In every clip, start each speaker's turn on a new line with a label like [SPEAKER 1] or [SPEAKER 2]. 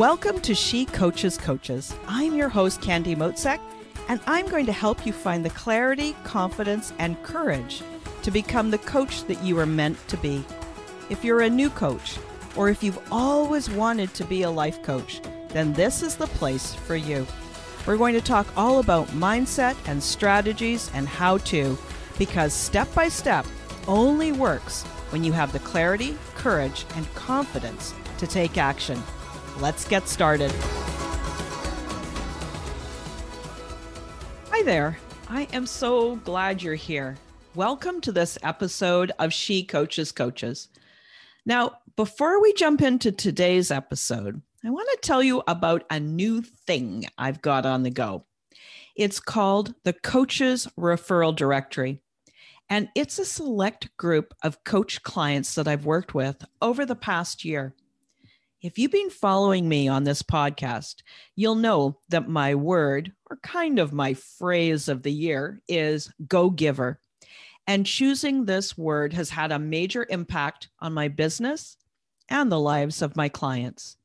[SPEAKER 1] Welcome to She Coaches Coaches. I'm your host, Candy Motzek, and I'm going to help you find the clarity, confidence, and courage to become the coach that you are meant to be. If you're a new coach, or if you've always wanted to be a life coach, then this is the place for you. We're going to talk all about mindset and strategies and how to, because step by step only works when you have the clarity, courage, and confidence to take action. Let's get started. Hi there. I am so glad you're here. Welcome to this episode of She Coaches Coaches. Now, before we jump into today's episode, I want to tell you about a new thing I've got on the go. It's called the Coaches Referral Directory. And it's a select group of coach clients that I've worked with over the past year. If you've been following me on this podcast, you'll know that my word, or kind of my phrase of the year, is go giver. And choosing this word has had a major impact on my business and the lives of my clients.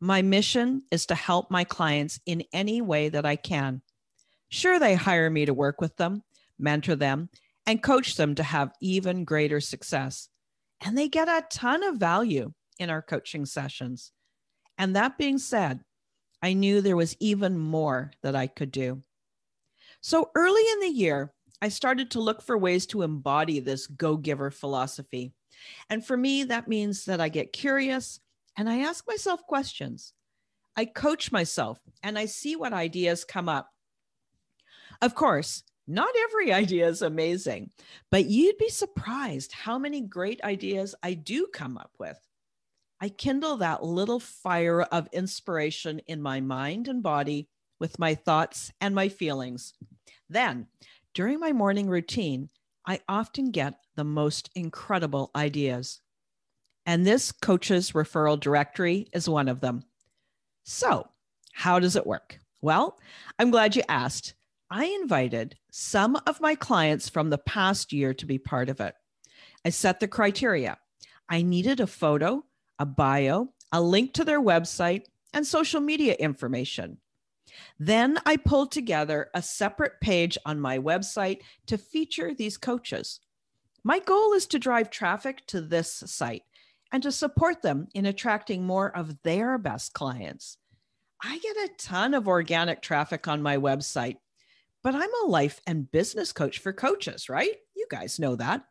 [SPEAKER 1] My mission is to help my clients in any way that I can. Sure, they hire me to work with them, mentor them, and coach them to have even greater success. And they get a ton of value in our coaching sessions. And that being said, I knew there was even more that I could do. So early in the year, I started to look for ways to embody this go giver philosophy. And for me, that means that I get curious and I ask myself questions. I coach myself and I see what ideas come up. Of course, not every idea is amazing, but you'd be surprised how many great ideas I do come up with. I kindle that little fire of inspiration in my mind and body with my thoughts and my feelings. Then, during my morning routine, I often get the most incredible ideas. And this coach's referral directory is one of them. So, how does it work? Well, I'm glad you asked. I invited some of my clients from the past year to be part of it. I set the criteria. I needed a photo a bio, a link to their website, and social media information. Then I pulled together a separate page on my website to feature these coaches. My goal is to drive traffic to this site and to support them in attracting more of their best clients. I get a ton of organic traffic on my website, but I'm a life and business coach for coaches, right? You guys know that.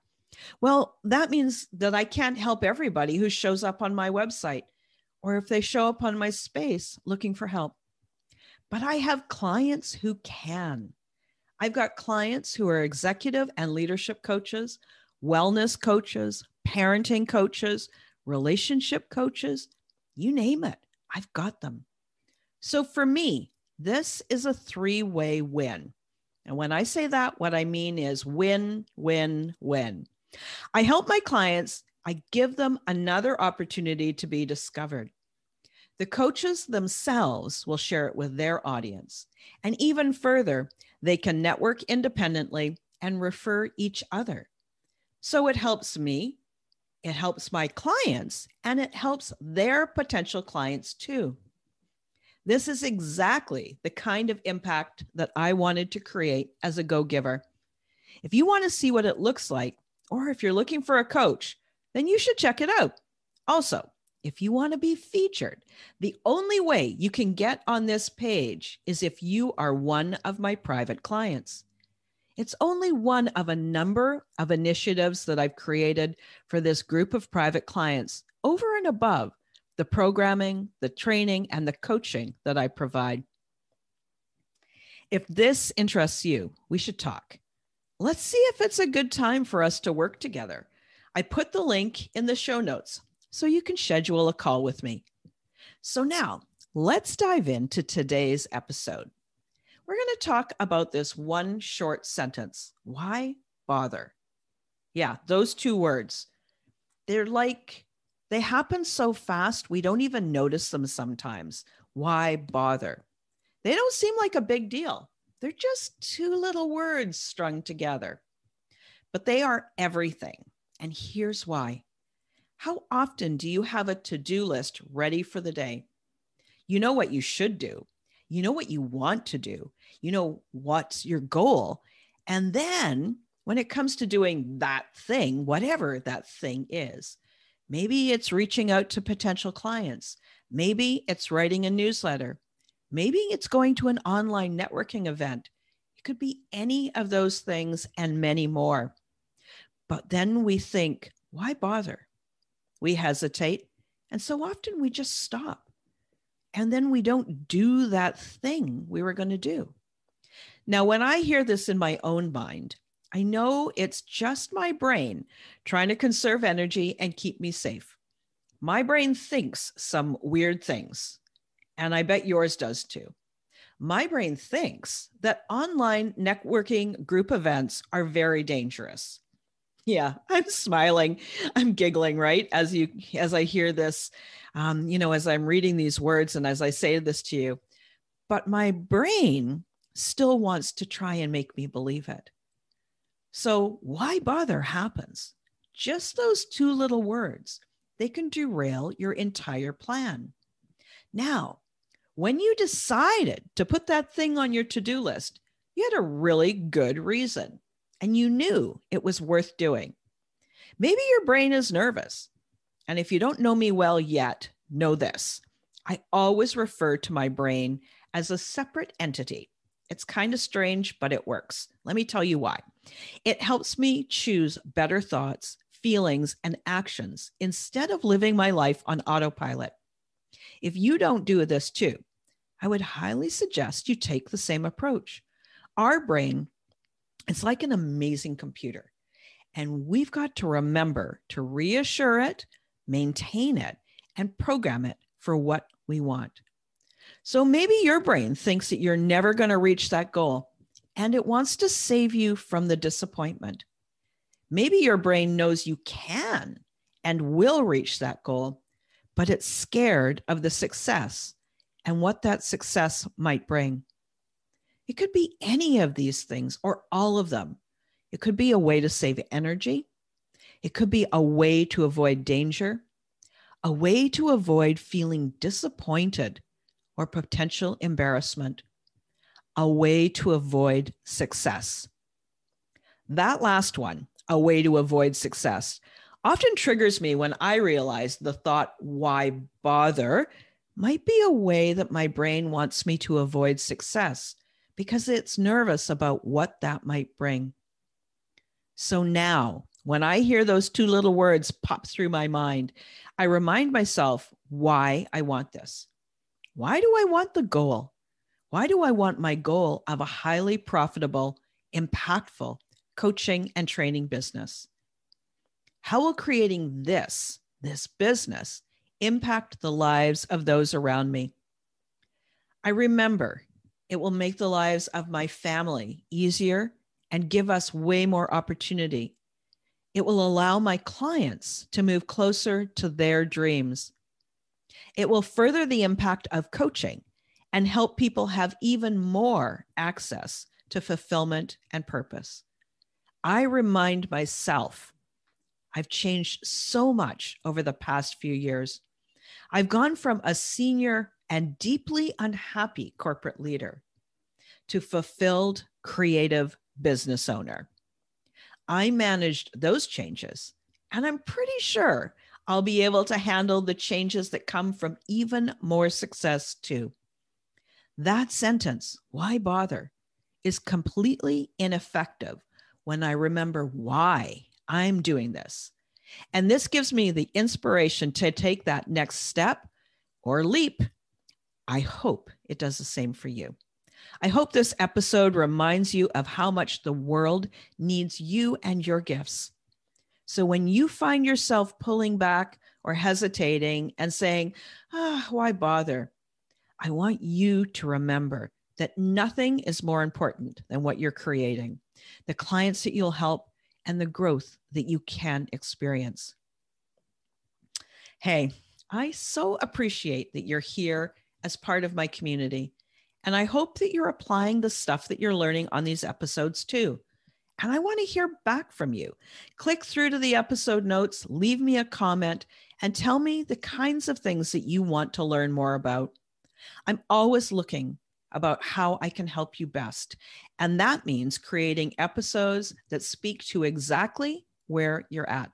[SPEAKER 1] Well, that means that I can't help everybody who shows up on my website or if they show up on my space looking for help. But I have clients who can. I've got clients who are executive and leadership coaches, wellness coaches, parenting coaches, relationship coaches, you name it. I've got them. So for me, this is a three way win. And when I say that, what I mean is win, win, win. I help my clients, I give them another opportunity to be discovered. The coaches themselves will share it with their audience. And even further, they can network independently and refer each other. So it helps me, it helps my clients, and it helps their potential clients too. This is exactly the kind of impact that I wanted to create as a go giver. If you want to see what it looks like, or if you're looking for a coach, then you should check it out. Also, if you want to be featured, the only way you can get on this page is if you are one of my private clients. It's only one of a number of initiatives that I've created for this group of private clients over and above the programming, the training, and the coaching that I provide. If this interests you, we should talk let's see if it's a good time for us to work together. I put the link in the show notes so you can schedule a call with me. So now let's dive into today's episode. We're going to talk about this one short sentence why bother? Yeah, those two words. They're like, they happen so fast, we don't even notice them sometimes. Why bother? They don't seem like a big deal. They're just two little words strung together, but they are everything. And here's why. How often do you have a to do list ready for the day? You know what you should do. You know what you want to do. You know what's your goal. And then when it comes to doing that thing, whatever that thing is, maybe it's reaching out to potential clients. Maybe it's writing a newsletter. Maybe it's going to an online networking event. It could be any of those things and many more. But then we think, why bother? We hesitate. And so often we just stop. And then we don't do that thing we were going to do. Now, when I hear this in my own mind, I know it's just my brain trying to conserve energy and keep me safe. My brain thinks some weird things, and I bet yours does too. My brain thinks that online networking group events are very dangerous. Yeah, I'm smiling. I'm giggling, right? As you as I hear this, um, you know, as I'm reading these words and as I say this to you. But my brain still wants to try and make me believe it. So why bother happens? Just those two little words, they can derail your entire plan. Now, when you decided to put that thing on your to do list, you had a really good reason and you knew it was worth doing. Maybe your brain is nervous. And if you don't know me well yet, know this I always refer to my brain as a separate entity. It's kind of strange, but it works. Let me tell you why. It helps me choose better thoughts, feelings, and actions instead of living my life on autopilot. If you don't do this too, I would highly suggest you take the same approach. Our brain is like an amazing computer, and we've got to remember to reassure it, maintain it, and program it for what we want. So maybe your brain thinks that you're never going to reach that goal and it wants to save you from the disappointment. Maybe your brain knows you can and will reach that goal, but it's scared of the success and what that success might bring. It could be any of these things or all of them. It could be a way to save energy. It could be a way to avoid danger, a way to avoid feeling disappointed or potential embarrassment, a way to avoid success. That last one, a way to avoid success, often triggers me when I realize the thought, why bother, might be a way that my brain wants me to avoid success because it's nervous about what that might bring. So now, when I hear those two little words pop through my mind, I remind myself why I want this. Why do I want the goal? Why do I want my goal of a highly profitable, impactful coaching and training business? How will creating this, this business, impact the lives of those around me. I remember it will make the lives of my family easier and give us way more opportunity. It will allow my clients to move closer to their dreams. It will further the impact of coaching and help people have even more access to fulfillment and purpose. I remind myself I've changed so much over the past few years. I've gone from a senior and deeply unhappy corporate leader to fulfilled creative business owner. I managed those changes, and I'm pretty sure I'll be able to handle the changes that come from even more success too. That sentence, why bother, is completely ineffective when I remember why I'm doing this and this gives me the inspiration to take that next step or leap. I hope it does the same for you. I hope this episode reminds you of how much the world needs you and your gifts. So when you find yourself pulling back or hesitating and saying, ah, why bother? I want you to remember that nothing is more important than what you're creating, the clients that you'll help, and the growth that you can experience. Hey, I so appreciate that you're here as part of my community. And I hope that you're applying the stuff that you're learning on these episodes too. And I want to hear back from you. Click through to the episode notes, leave me a comment, and tell me the kinds of things that you want to learn more about. I'm always looking about how I can help you best. And that means creating episodes that speak to exactly where you're at.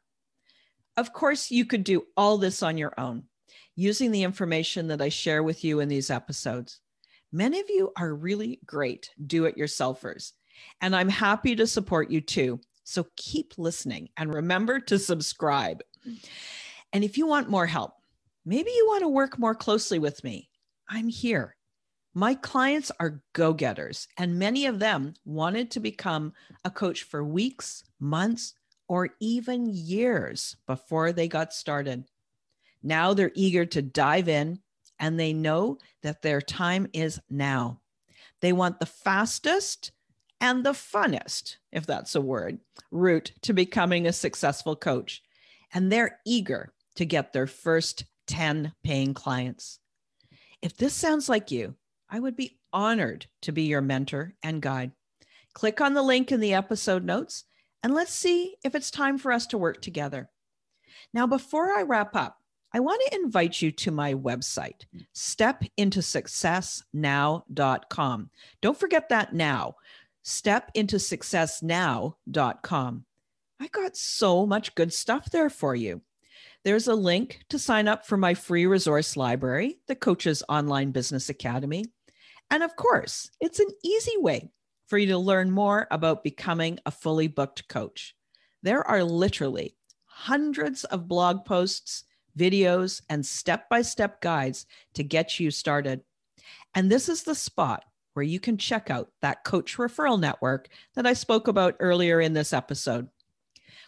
[SPEAKER 1] Of course, you could do all this on your own using the information that I share with you in these episodes. Many of you are really great do it yourselfers, and I'm happy to support you too. So keep listening and remember to subscribe. And if you want more help, maybe you want to work more closely with me, I'm here. My clients are go getters, and many of them wanted to become a coach for weeks, months, or even years before they got started. Now they're eager to dive in and they know that their time is now. They want the fastest and the funnest, if that's a word, route to becoming a successful coach. And they're eager to get their first 10 paying clients. If this sounds like you, I would be honored to be your mentor and guide. Click on the link in the episode notes and let's see if it's time for us to work together. Now, before I wrap up, I want to invite you to my website, stepintosuccessnow.com. Don't forget that now, stepintosuccessnow.com. I got so much good stuff there for you. There's a link to sign up for my free resource library, the Coaches Online Business Academy. And of course, it's an easy way for you to learn more about becoming a fully booked coach. There are literally hundreds of blog posts, videos, and step by step guides to get you started. And this is the spot where you can check out that coach referral network that I spoke about earlier in this episode.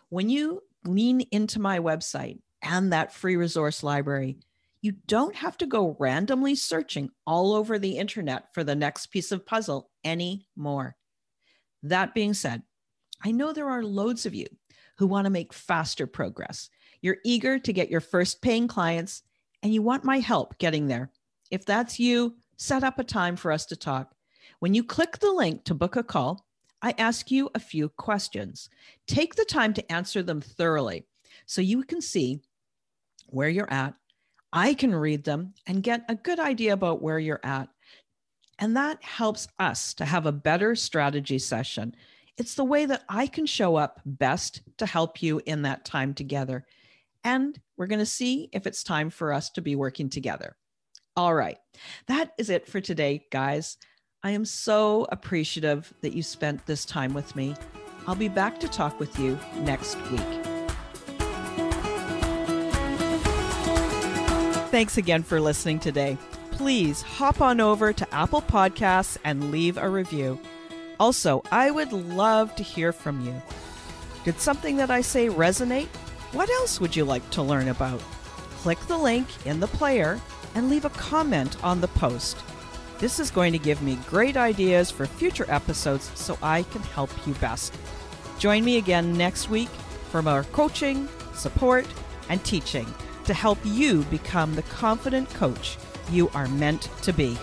[SPEAKER 1] When you lean into my website and that free resource library, you don't have to go randomly searching all over the internet for the next piece of puzzle anymore. That being said, I know there are loads of you who want to make faster progress. You're eager to get your first paying clients and you want my help getting there. If that's you, set up a time for us to talk. When you click the link to book a call, I ask you a few questions. Take the time to answer them thoroughly so you can see where you're at I can read them and get a good idea about where you're at. And that helps us to have a better strategy session. It's the way that I can show up best to help you in that time together. And we're going to see if it's time for us to be working together. All right. That is it for today, guys. I am so appreciative that you spent this time with me. I'll be back to talk with you next week. Thanks again for listening today. Please hop on over to Apple Podcasts and leave a review. Also, I would love to hear from you. Did something that I say resonate? What else would you like to learn about? Click the link in the player and leave a comment on the post. This is going to give me great ideas for future episodes so I can help you best. Join me again next week for more coaching, support, and teaching to help you become the confident coach you are meant to be.